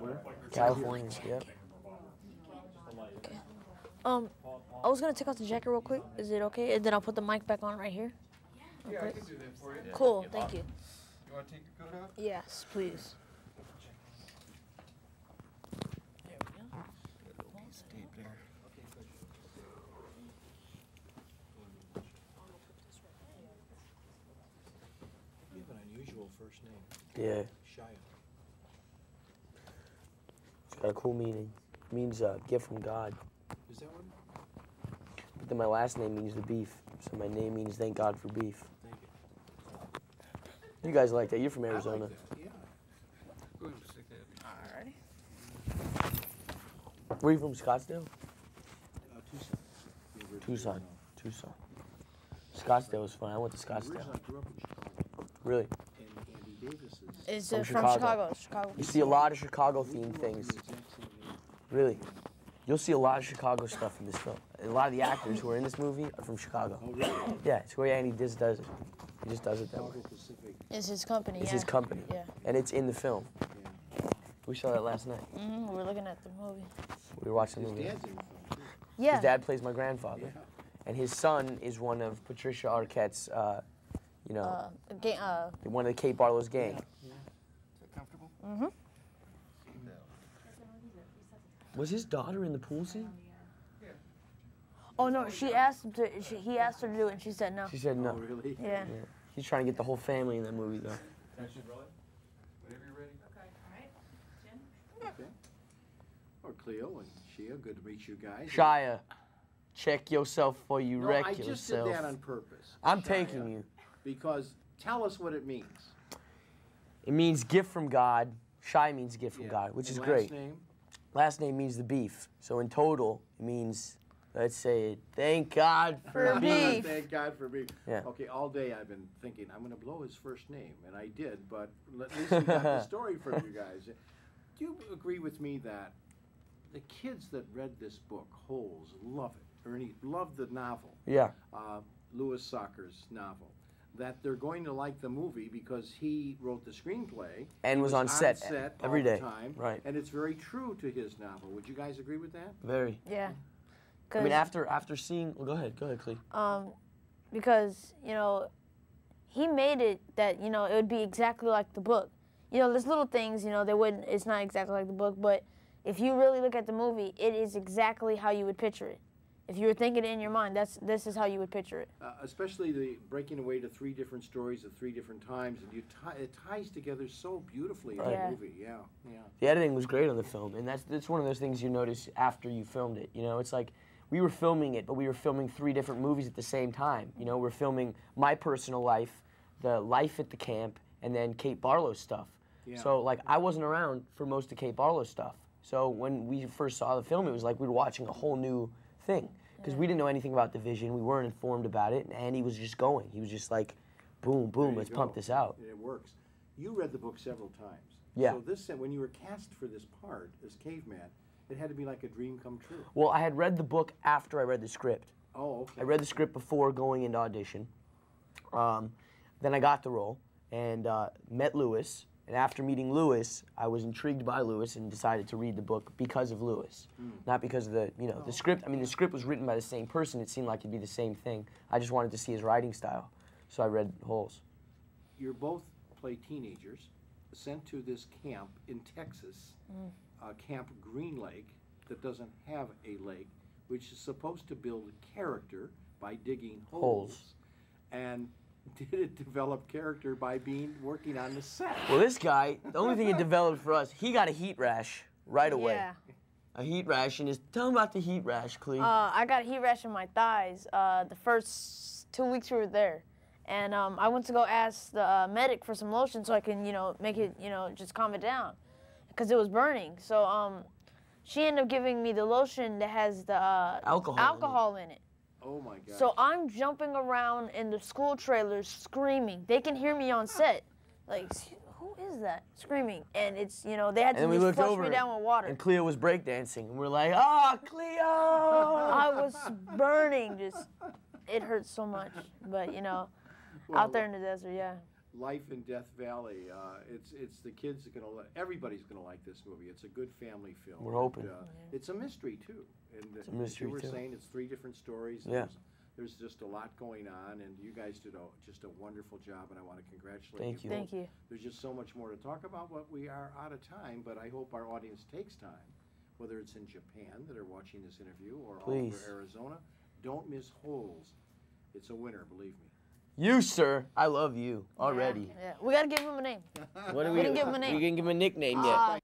Where? California. Yep. Um, I was gonna take off the jacket real quick. Is it okay? And then I'll put the mic back on right here. Yeah, I can do that for you. Cool. Thank you. You want to take your coat off? Yes, please. You have an unusual first name, Yeah. Shia. It's got a cool meaning. It means uh, gift from God. Is that one? But then my last name means the beef. So my name means thank God for beef. Thank you. You guys like that. You're from I Arizona. like that, yeah. Go ahead and stick that. Alrighty. Where are you from? Scottsdale? Uh, Tucson. Tucson. Tucson. Scottsdale was fun. I went to Scottsdale. I grew up in Chicago, Really? And Andy Davis is. Is From it from Chicago. Chicago? Chicago. You see a lot of Chicago we themed grew up in things. the exact same area. Really? You'll see a lot of Chicago stuff in this film. A lot of the actors who are in this movie are from Chicago. Oh, really? Yeah, it's where way Andy just does it. He just does it that way. It's his company. It's yeah. his company. Yeah. And it's in the film. Yeah. We saw that last night. hmm We're looking at the movie. We were watching the movie. dad's in the film, too. Yeah. His dad plays my grandfather. Yeah. And his son is one of Patricia Arquette's, uh, you know, Uh, ga- uh, one of the Kate Barlow's gang. Is that comfortable? mm-hmm. Was his daughter in the pool scene? Oh no, she asked him to. She, he asked her to do it, and she said no. She said Oh, no. really? Yeah. Yeah. He's trying to get the whole family in that movie, though. Attention, rolling. Whenever you're ready. Okay. All right. Jen? Or Khleo and Shia, good to meet you guys. Shia, check yourself before you No, wreck I just yourself. did that on purpose. I'm Shia, taking you. Because tell us what it means. It means gift from God. Shy means gift from Yeah. God, which And is last great. Name? Last name means the beef. So in total, it means, let's say, thank God for For beef. beef. Thank God for beef. Yeah. Okay, all day I've been thinking I'm going to blow his first name, and I did, but at least we got the story from you guys. Do you agree with me that the kids that read this book, Holes, love it? Ernie loved the novel, Yeah. uh, Louis Sachar's novel. That they're going to like the movie because he wrote the screenplay And was on set every all the time, Right. And it's very true to his novel. Would you guys agree with that? Very. Yeah. I mean, Cause, after after seeing, well, go ahead, go ahead, Clee. um, because you know, he made it that you know it would be exactly like the book. You know, there's little things you know they wouldn't. It's not exactly like the book, but if you really look at the movie, it is exactly how you would picture it. If you were thinking it in your mind, that's this is how you would picture it. Uh, especially the breaking away to three different stories at three different times, and you tie, it ties together so beautifully in Right. the Yeah. movie. Yeah, yeah. The editing was great on the film, and that's that's one of those things you notice after you filmed it. You know, it's like we were filming it, but we were filming three different movies at the same time. You know, we're filming my personal life, the life at the camp, and then Kate Barlow's stuff. Yeah. So like I wasn't around for most of Kate Barlow's stuff. So when we first saw the film, it was like we were watching a whole new thing because we didn't know anything about division. We weren't informed about it, and he was just going. He was just like, boom, boom, let's go. pump this out. And it works. You read the book several times. Yeah. So this when you were cast for this part as caveman, it had to be like a dream come true. Well, I had read the book after I read the script. Oh, okay. I read the script before going into audition. Um, then I got the role and uh, met Louis. And after meeting Louis, I was intrigued by Louis and decided to read the book because of Louis, not because of the you know the script. I mean, the script was written by the same person. It seemed like it'd be the same thing. I just wanted to see his writing style, so I read Holes. You're both play teenagers sent to this camp in Texas, uh, Camp Green Lake, that doesn't have a lake, which is supposed to build character by digging holes. Holes. And did it develop character by being working on the set? Well, this guy, the only thing it developed for us, he got a heat rash right away. Yeah. A heat rash, and his tell him about the heat rash, Clee. Uh, I got a heat rash in my thighs uh, the first two weeks we were there. And um, I went to go ask the uh, medic for some lotion so I can, you know, make it, you know, just calm it down. Because it was burning. So um, she ended up giving me the lotion that has the uh, Alcohol in it. alcohol in it. Oh my God. So I'm jumping around in the school trailers screaming. They can hear me on set. Like, who is that screaming? And it's, you know, they had to then we just flush over, me down with water. and Khleo was breakdancing, and we're like, "Ah, Khleo!" I was burning. Just, it hurt so much. But you know, Well, out there in the desert, yeah. Life in Death Valley. Uh, it's it's the kids are gonna li- everybody's gonna like this movie. It's a good family film. We're hoping. And, uh, It's a mystery too. And It's a mystery, you were too. saying, it's three different stories. Yeah. There's, there's just a lot going on, and you guys did a, just a wonderful job, and I want to congratulate Thank you. Thank you. There's just so much more to talk about, but we are out of time. But I hope our audience takes time, whether it's in Japan that are watching this interview or all over Arizona. Don't miss Holes. It's a winner, believe me. You, sir. I love you already. Yeah, we gotta give him a name. What do We didn't give him a name. We didn't give him a nickname yet. Ah,